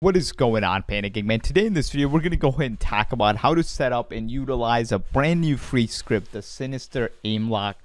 What is going on, Panda Gang Man? Today in this video, we're going to go ahead and talk about how to set up and utilize a brand new free script, the Sinister Aimlock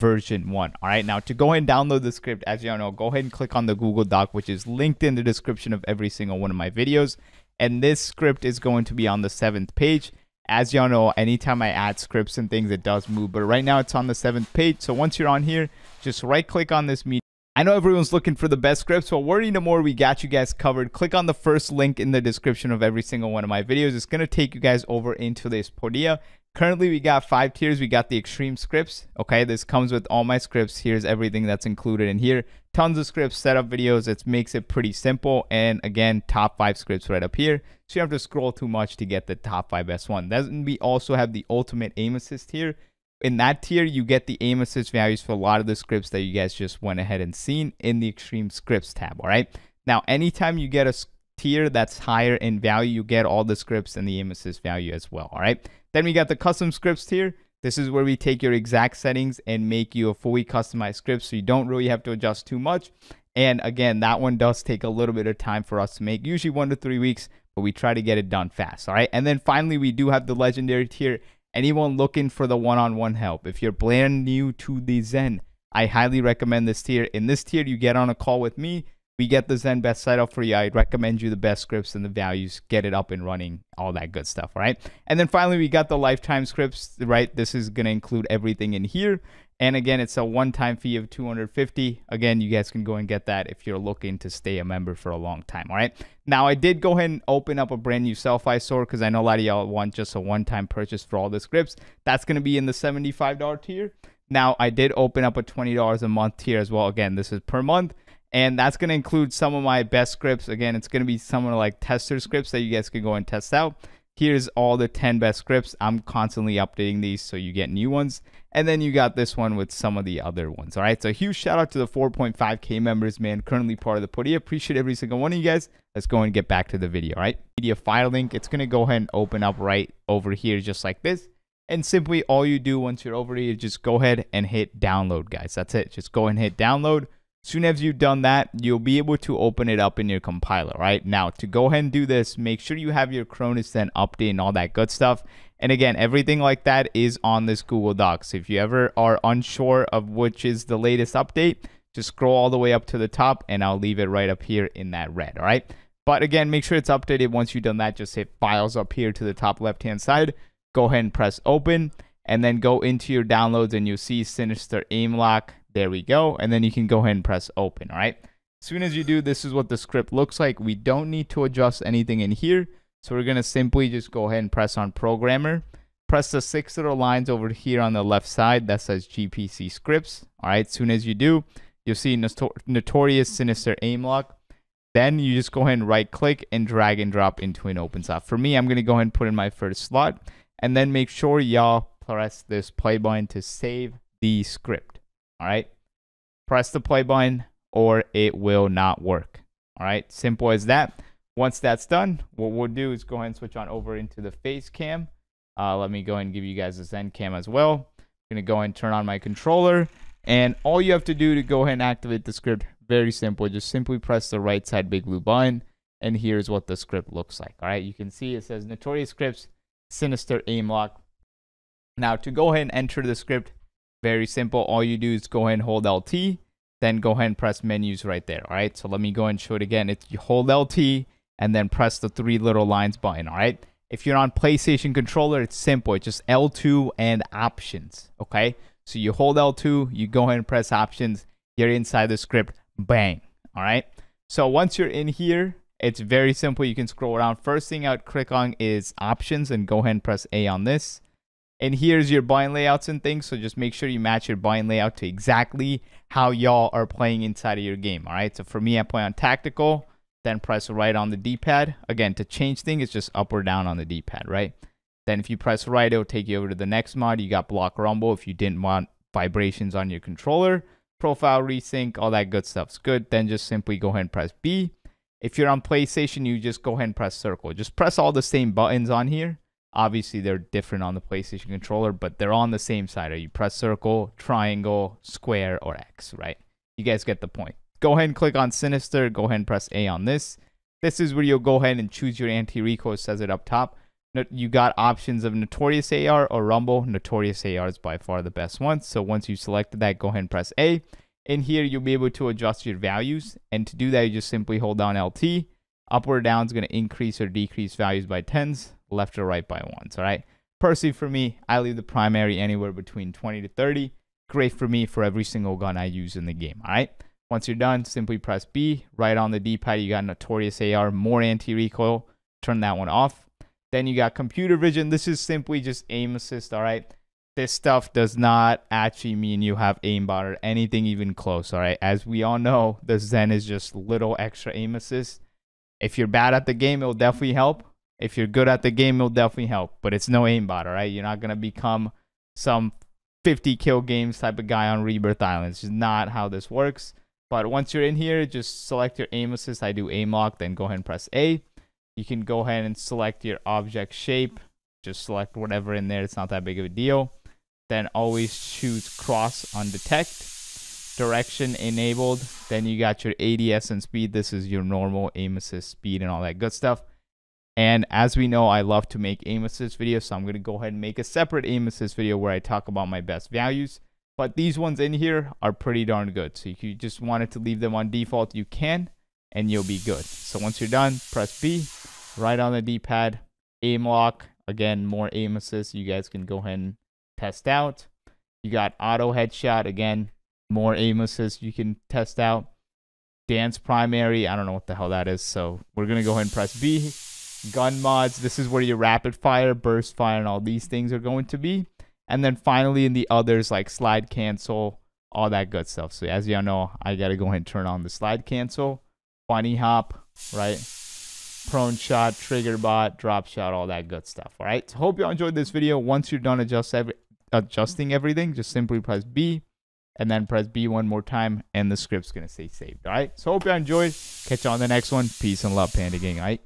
version 1. All right, now to go ahead and download the script, as you all know, go ahead and click on the Google Doc, which is linked in the description of every single one of my videos. And this script is going to be on the seventh page. As y'all know, anytime I add scripts and things, it does move. But right now, it's on the seventh page. So once you're on here, just right click on this media I know everyone's looking for the best scripts, but worry no more. We got you guys covered. Click on the first link in the description of every single one of my videos. It's going to take you guys over into this Podia. Currently, we got five tiers. We got the extreme scripts. Okay, this comes with all my scripts. Here's everything that's included in here. Tons of scripts, setup videos. It makes it pretty simple. And again, top five scripts right up here. So you don't have to scroll too much to get the top five best one. Then we also have the ultimate aim assist here in that tier, you get the aim assist values for a lot of the scripts that you guys just went ahead and seen in the extreme scripts tab. All right. Now, anytime you get a tier that's higher in value, you get all the scripts and the aim assist value as well. All right. Then we got the custom scripts tier. This is where we take your exact settings and make you a fully customized script so you don't really have to adjust too much. And again, that one does take a little bit of time for us to make, usually one to three weeks, but we try to get it done fast. All right. And then finally, we do have the legendary tier anyone looking for the one-on-one help, if you're brand new to the Zen, I highly recommend this tier. In this tier, you get on a call with me. We get the Zen best set up for you. I recommend you the best scripts and the values. Get it up and running, all that good stuff, right? And then finally, we got the lifetime scripts, right? This is going to include everything in here. And again, it's a one-time fee of 250. Again, you guys can go and get that if you're looking to stay a member for a long time. All right. Now, I did go ahead and open up a brand new Sellfy store because I know a lot of y'all want just a one-time purchase for all the scripts. That's going to be in the $75 tier. Now, I did open up a $20 a month tier as well. Again, this is per month. And that's going to include some of my best scripts. Again, it's going to be some of like tester scripts that you guys can go and test out here's all the 10 best scripts. I'm constantly updating these so you get new ones. And then you got this one with some of the other ones. All right. So huge shout out to the 4.5K members, man. Currently part of the Podia. Appreciate every single one of you guys. Let's go and get back to the video. All right. Media file link. It's going to go ahead and open up right over here, just like this. And simply all you do once you're over here, just go ahead and hit download, guys. That's it. Just go and hit download. Soon as you've done that, you'll be able to open it up in your compiler, right? Now, to go ahead and do this, make sure you have your Cronus Zen update and all that good stuff. And again, everything like that is on this Google Docs. If you ever are unsure of which is the latest update, just scroll all the way up to the top and I'll leave it right up here in that red, all right? But again, make sure it's updated. Once you've done that, just hit files up here to the top left-hand side. Go ahead and press open and then go into your downloads and you'll see Sinister Aimlock there we go. And then you can go ahead and press open, all right? As soon as you do, this is what the script looks like. We don't need to adjust anything in here. So we're going to simply just go ahead and press on programmer. Press the six little lines over here on the left side that says GPC scripts. All right, as soon as you do, you'll see notor notorious sinister aim lock. Then you just go ahead and right click and drag and drop into an open slot. For me, I'm going to go ahead and put in my first slot and then make sure y'all press this play button to save the script. All right. Press the play button or it will not work. All right. Simple as that. Once that's done, what we'll do is go ahead and switch on over into the face cam. Uh, let me go and give you guys a end cam as well. I'm going to go and turn on my controller. And all you have to do to go ahead and activate the script, very simple. Just simply press the right side big blue button. And here's what the script looks like. All right. You can see it says Notorious Scripts, Sinister Aim Lock. Now, to go ahead and enter the script, very simple. All you do is go ahead and hold LT, then go ahead and press menus right there. All right. So let me go and show it again. It's you hold LT and then press the three little lines button. All right. If you're on PlayStation controller, it's simple. It's just L2 and options. Okay. So you hold L2, you go ahead and press options. You're inside the script. Bang. All right. So once you're in here, it's very simple. You can scroll around. First thing I'd click on is options and go ahead and press A on this. And here's your bind layouts and things. So just make sure you match your bind layout to exactly how y'all are playing inside of your game. All right. So for me, I play on tactical, then press right on the D-pad. Again, to change things, it's just up or down on the D-pad, right? Then if you press right, it'll take you over to the next mod. You got block rumble if you didn't want vibrations on your controller. Profile resync, all that good stuff's good. Then just simply go ahead and press B. If you're on PlayStation, you just go ahead and press circle. Just press all the same buttons on here Obviously, they're different on the PlayStation controller, but they're on the same side. Are You press circle, triangle, square, or X, right? You guys get the point. Go ahead and click on Sinister. Go ahead and press A on this. This is where you'll go ahead and choose your anti-recoil, says it up top. You got options of Notorious AR or Rumble. Notorious AR is by far the best one. So once you selected that, go ahead and press A. In here, you'll be able to adjust your values. And to do that, you just simply hold down LT. Up or down is going to increase or decrease values by tens, left or right by ones, all right? Personally, for me, I leave the primary anywhere between 20 to 30. Great for me for every single gun I use in the game, all right? Once you're done, simply press B. Right on the D-pad, you got Notorious AR, more anti-recoil. Turn that one off. Then you got computer vision. This is simply just aim assist, all right? This stuff does not actually mean you have aimbot or anything even close, all right? As we all know, the Zen is just little extra aim assist. If you're bad at the game, it'll definitely help. If you're good at the game, it'll definitely help. But it's no aimbot, all right? You're not going to become some 50 kill games type of guy on Rebirth Island. It's just not how this works. But once you're in here, just select your aim assist. I do aim lock, then go ahead and press A. You can go ahead and select your object shape. Just select whatever in there. It's not that big of a deal. Then always choose cross on detect direction enabled. Then you got your ADS and speed. This is your normal aim assist speed and all that good stuff. And as we know, I love to make aim assist videos, so I'm going to go ahead and make a separate aim assist video where I talk about my best values. But these ones in here are pretty darn good. So if you just wanted to leave them on default, you can, and you'll be good. So once you're done, press B, right on the D-pad, aim lock. Again, more aim assist. You guys can go ahead and test out. You got auto headshot. Again, more aim you can test out. Dance primary, I don't know what the hell that is. So we're going to go ahead and press B. Gun mods, this is where your rapid fire, burst fire, and all these things are going to be. And then finally in the others like slide cancel, all that good stuff. So as y'all know, I got to go ahead and turn on the slide cancel, bunny hop, right? Prone shot, trigger bot, drop shot, all that good stuff. All right. So hope y'all enjoyed this video. Once you're done adjust every, adjusting everything, just simply press B and then press B one more time, and the script's gonna say saved. All right. So hope you enjoyed. Catch you on the next one. Peace and love, Panda Gang. All right.